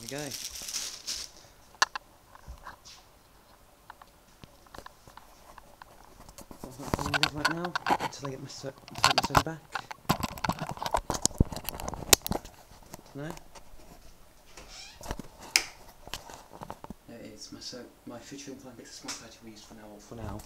we go. Right now until I get my, so take my soda back. No. There it is. My so my future implant is a small battery we use for now. For now.